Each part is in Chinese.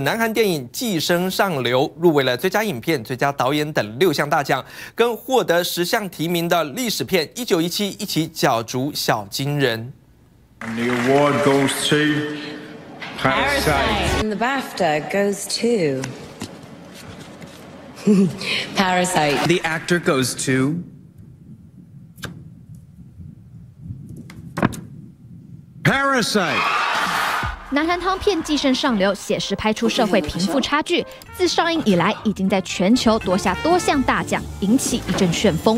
南韩电影《寄生上流》入围了最佳影片、最佳导演等六项大奖，跟获得十项提名的历史片《一九一七》一起角逐小金人。The award goes to Parasite. And the BAFTA goes to Parasite. The actor goes to Parasite. 南韩汤片寄生上流写实拍出社会贫富差距自上映以来已经在全球夺下多项大奖引起一阵旋风。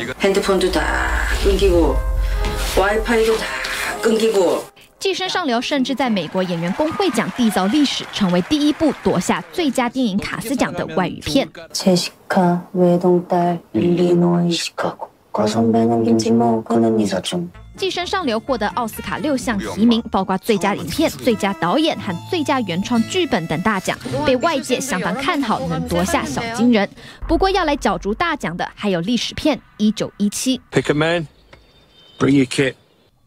寄生上流甚至在美国演员工会奖缔造历史成为第一部夺下最佳电影卡斯奖的外语片。跻身上流获得奥斯卡六项提名包括最佳影片最佳导演和最佳原创剧本等大奖被外界相当看好能夺下小金人。不过要来角逐大奖的还有历史片一九一七。Pick a man bring your kid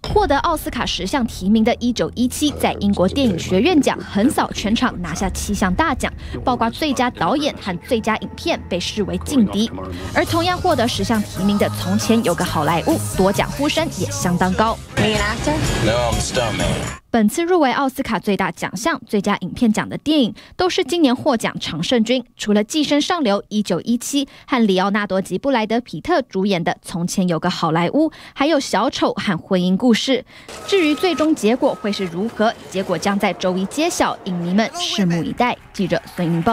获得奥斯卡十项提名的《一九一七》在英国电影学院奖横扫全场，拿下七项大奖，包括最佳导演和最佳影片，被视为劲敌。而同样获得十项提名的《从前有个好莱坞》，夺奖呼声也相当高。Being an actor? No, I'm a stuntman. 本次入围奥斯卡最大奖项最佳影片奖的电影，都是今年获奖常胜军。除了《寄生上流》一九一七和里奥纳多·吉布莱德·皮特主演的《从前有个好莱坞》，还有《小丑》和《婚姻故事》。至于最终结果会是如何，结果将在周一揭晓，影迷们拭目以待。记者孙云报。